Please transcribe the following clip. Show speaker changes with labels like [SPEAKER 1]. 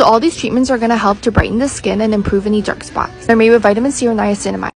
[SPEAKER 1] So all these treatments are going to help to brighten the skin and improve any dark spots. They're made with vitamin C or niacinamide.